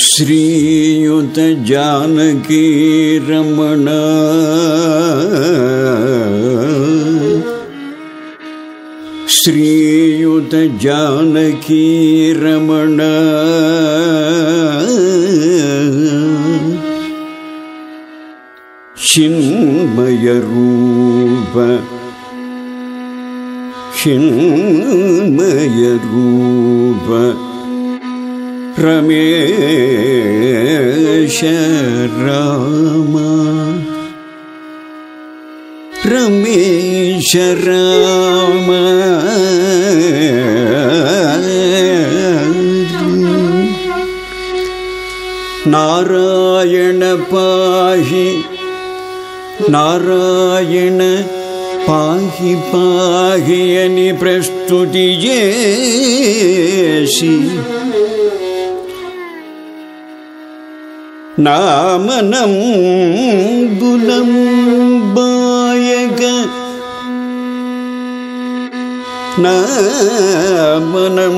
श्रीयुत जानकी रमण श्रीयुत जानकी रमण चिन्मय சின்மயரூப ரமேஷ ராமா ரமேஷ ராம நாராயண பாகி நாராயண ಪಾಹಿ ಪಾಹಿಯನಿ ಪ್ರಸ್ತುತಿಯೇಸಿ ನಾಮನಂ ಬುಲಂಬಾಯಗ ನಾಮನಂ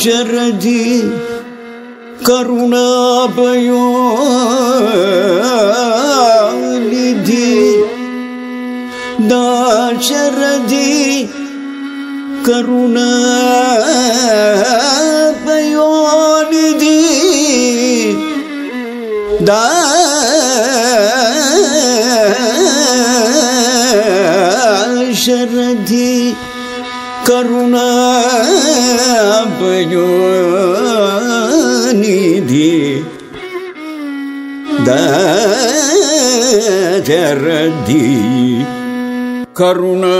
مجردي करुणा निधि दाशरथि करुणा निधि दाशरथि करुणा करुणापयोनिधि दी। करुणा